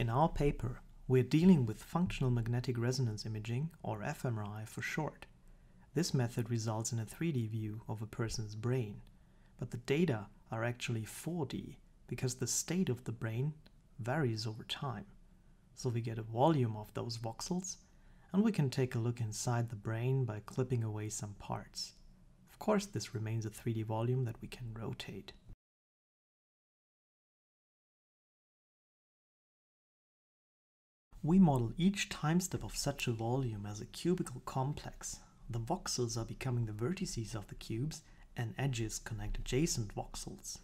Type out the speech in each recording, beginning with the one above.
In our paper, we're dealing with functional magnetic resonance imaging, or fMRI for short. This method results in a 3D view of a person's brain, but the data are actually 4D because the state of the brain varies over time. So we get a volume of those voxels and we can take a look inside the brain by clipping away some parts. Of course, this remains a 3D volume that we can rotate. We model each time step of such a volume as a cubical complex. The voxels are becoming the vertices of the cubes and edges connect adjacent voxels.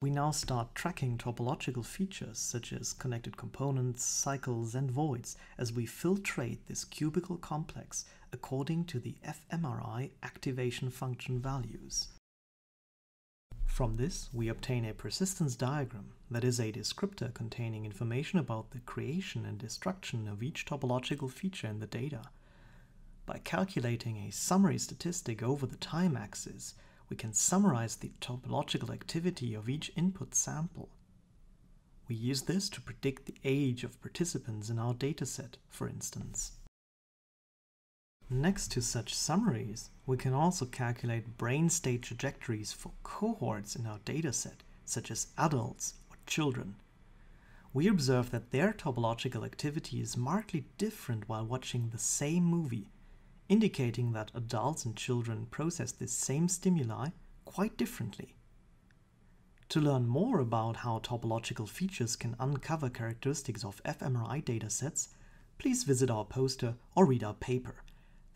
We now start tracking topological features such as connected components, cycles and voids as we filtrate this cubical complex according to the fMRI activation function values. From this, we obtain a persistence diagram, that is a descriptor containing information about the creation and destruction of each topological feature in the data. By calculating a summary statistic over the time axis, we can summarize the topological activity of each input sample. We use this to predict the age of participants in our dataset, for instance. Next to such summaries, we can also calculate brain state trajectories for cohorts in our dataset, such as adults or children. We observe that their topological activity is markedly different while watching the same movie indicating that adults and children process the same stimuli quite differently. To learn more about how topological features can uncover characteristics of fMRI datasets, please visit our poster or read our paper.